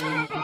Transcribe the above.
Mm-hmm.